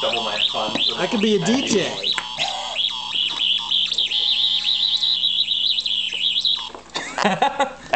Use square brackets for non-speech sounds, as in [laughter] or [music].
double my fun. I could be a DJ. [laughs]